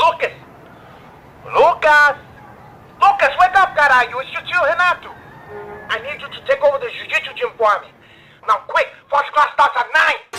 Lucas! Lucas! Lucas, wake up, caralho! It's your tio Renato! I need you to take over the jiu-jitsu gym for me. Now quick, first class starts at 9!